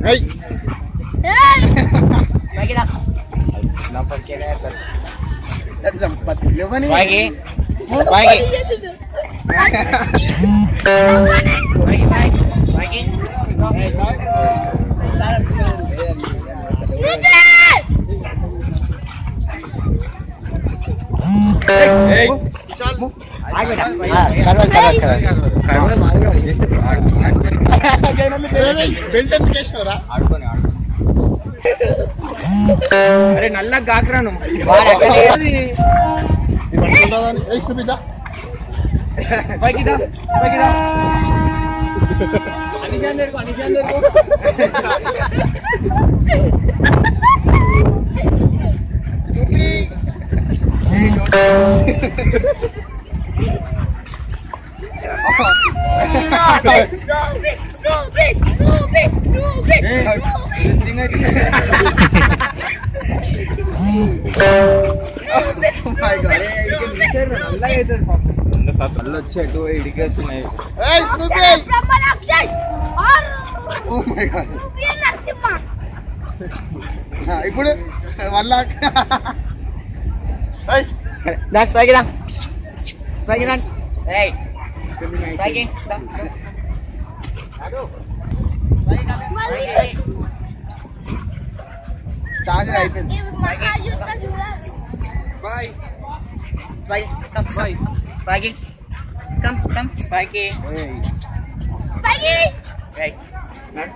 Hey. Hey. Lagi dah. Nampak kena tak. Tak sempat. Lagi. Lagi. Lagi. అరే నల్ల గాకరాను ఏయ్ సుబిదా పైకి దా పైకి దా అనిశాన్ దగ్గరకు అనిశాన్ దగ్గరకు ఇప్పుడు వన్ లాక్ ఏయ్ Das pagi dah. Pagi dan. Hey. Pagi. Dah. Charger అయిపోయింది bye Pagi. Come. Bye Pagi. Come, come. Pagi. ఏయ్ Hey.